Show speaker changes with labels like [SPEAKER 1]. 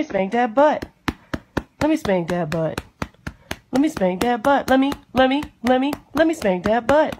[SPEAKER 1] me spank that butt. Let me spank that butt. Let me spank that butt. Let me, let me, let me, let me spank that butt.